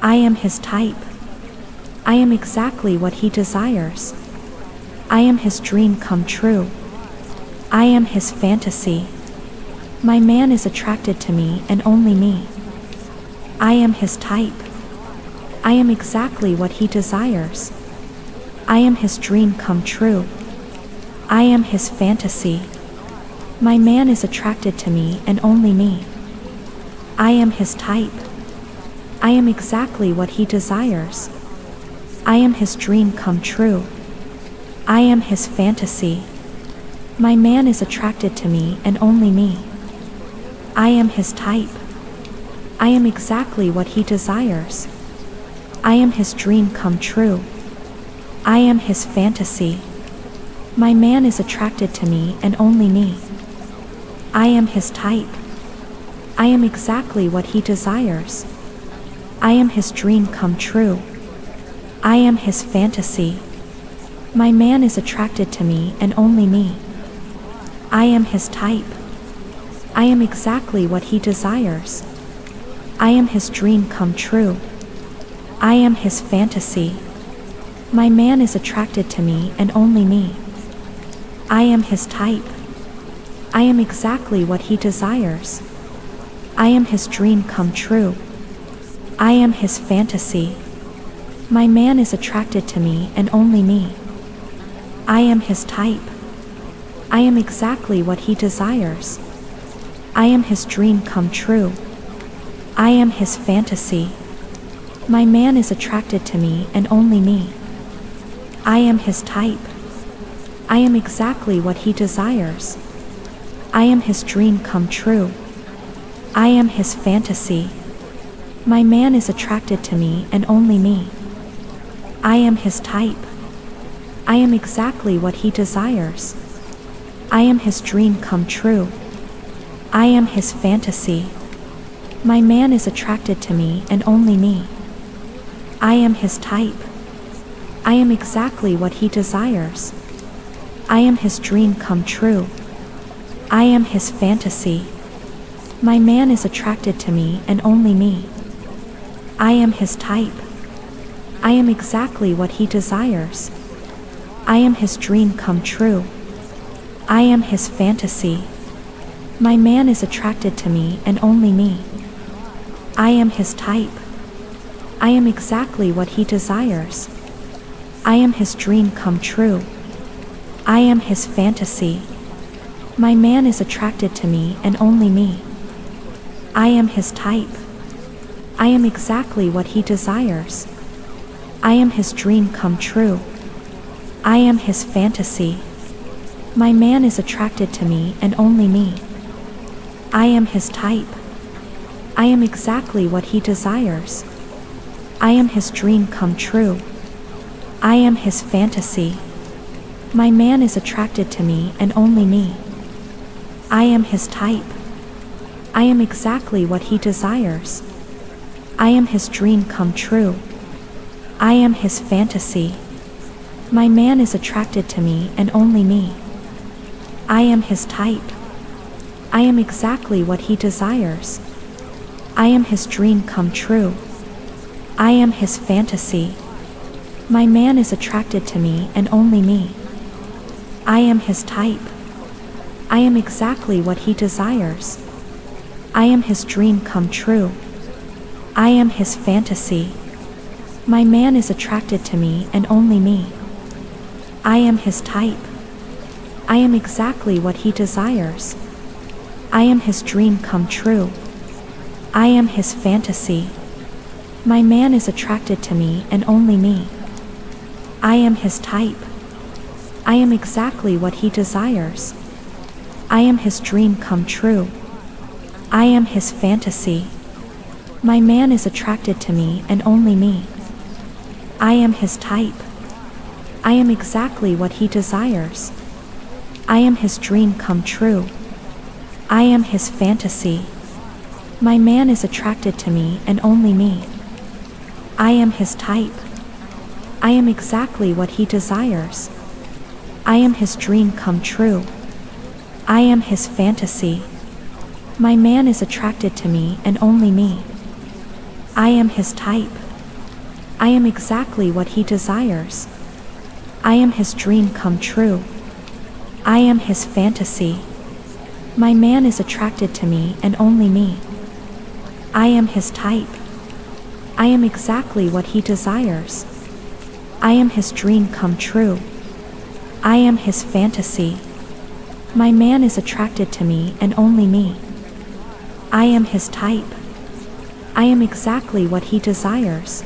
I am his type. I am exactly what he desires. I am his dream come true. I am his fantasy. My man is attracted to me and only me. I am his type. I am exactly what he desires. I am his dream come true. I am his fantasy. My man is attracted to me and only me. I am his type. I am exactly what he desires. I am his dream come true. I am his fantasy. My man is attracted to me and only me. I am his type. I am exactly what he desires. I am his dream come true. I am his fantasy. My man is attracted to me and only me. I am his type. I am exactly what he desires. I am his dream come true. I am his fantasy. My man is attracted to me and only me. I am his type. I am exactly what he desires. I am his dream come true. I am his fantasy. My man is attracted to me and only me. I am his type. I am exactly what he desires. I am his dream come true. I am his fantasy. My man is attracted to me and only me. I am his type. I am exactly what he desires. I am his dream come true. I am his fantasy. My man is attracted to me and only me. I am his type. I am exactly what he desires. I am his dream come true. I am his fantasy. My man is attracted to me and only me. I am his type. I am exactly what he desires. I am his dream come true. I am his fantasy. My man is attracted to me and only me. I am his type. I am exactly what he desires. I am his dream come true. I am his fantasy. My man is attracted to me and only me. I am his type. I am exactly what he desires. I am his dream come true. I am his fantasy. My man is attracted to me and only me. I am his type. I am exactly what he desires. I am his dream come true. I am his fantasy. My man is attracted to me and only me. I am his type. I am exactly what he desires. I am his dream come true. I am his fantasy. My man is attracted to me and only me. I am his type. I am exactly what he desires. I am his dream come true. I am his fantasy. My man is attracted to me and only me. I am his type. I am exactly what he desires. I am his dream come true. I am his fantasy. My man is attracted to me and only me. I am his type. I am exactly what he desires. I am his dream come true. I am his fantasy. My man is attracted to me and only me. I am his type. I am exactly what he desires. I am his dream come true. I am his fantasy. My man is attracted to me and only me. I am his type. I am exactly what he desires. I am his dream come true. I am his fantasy. My man is attracted to me and only me. I am his type. I am exactly what he desires. I am his dream come true. I am his fantasy. My man is attracted to me and only me. I am his type. I am exactly what he desires. I am his dream come true. I am his fantasy. My man is attracted to me and only me. I am his type. I am exactly what he desires. I am his dream come true. I am his fantasy. My man is attracted to me and only me. I am his type. I am exactly what he desires. I am his dream come true. I am his fantasy. My man is attracted to me and only me. I am his type. I am exactly what he desires. I am his dream come true. I am his fantasy. My man is attracted to me and only me. I am his type. I am exactly what he desires.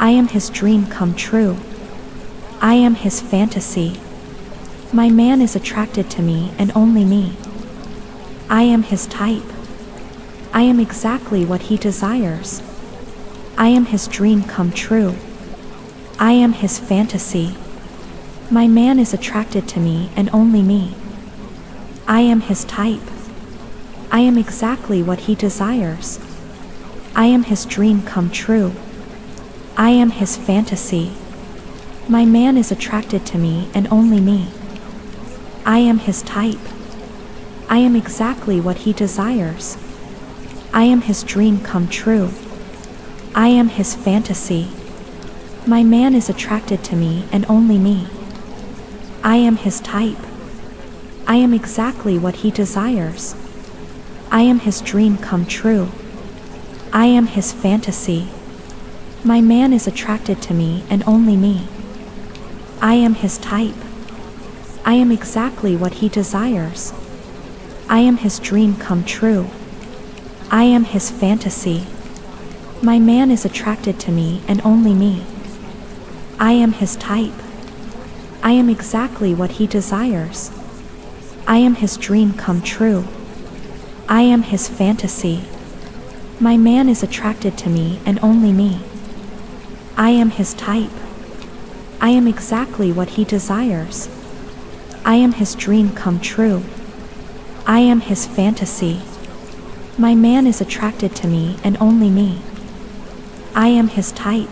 I am his dream come true. I am his fantasy. My man is attracted to me and only me. I am his type. I am exactly what he desires. I am his dream come true. I am his fantasy. My man is attracted to me and only me. I am his type. I am exactly what he desires. I am his dream come true. I am his fantasy. My man is attracted to me and only me. I am his type. I am exactly what he desires. I am his dream come true. I am his fantasy. My man is attracted to me and only me. I am his type. I am exactly what he desires. I am his dream come true. I am his fantasy. My man is attracted to me and only me. I am his type. I am exactly what he desires. I am his dream come true. I am his fantasy. My man is attracted to me and only me. I am his type. I am exactly what he desires. I am his dream come true. I am his fantasy. My man is attracted to me and only me. I am his type. I am exactly what he desires. I am his dream come true. I am his fantasy. My man is attracted to me and only me. I am his type.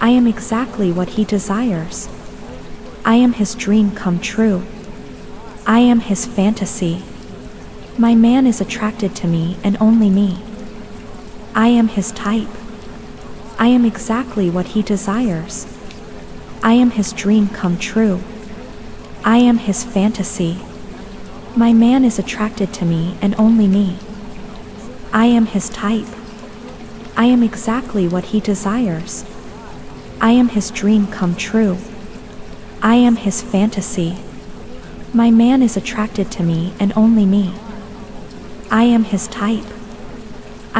I am exactly what he desires. I am his dream come true. I am his fantasy. My man is attracted to me and only me. I am his type. I am exactly what he desires. I am his dream come true. I am his fantasy. My man is attracted to me and only me. I am his type. I am exactly what he desires. I am his dream come true. I am his fantasy. My man is attracted to me and only me. I am his type.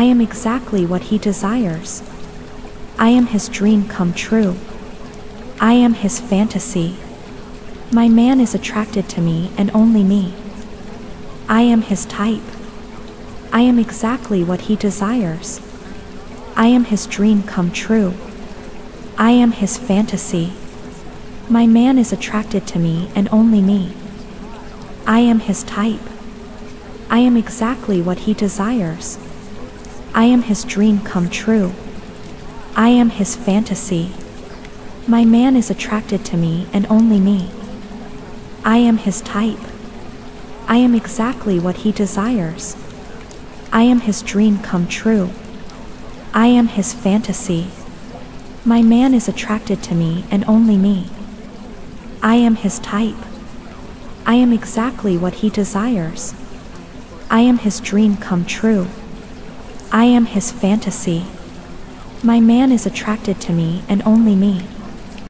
I am exactly what he desires. I am his dream come true. I am his fantasy. My man is attracted to me and only me. I am his type. I am exactly what he desires. I am his dream come true. I am his fantasy. My man is attracted to me and only me. I am his type. I am exactly what he desires. I am his dream come true. I am his fantasy. My man is attracted to me and only me. I am his type. I am exactly what he desires. I am his dream come true. I am his fantasy. My man is attracted to me and only me. I am his type. I am exactly what he desires. I am his dream come true. I am his fantasy. My man is attracted to me and only me.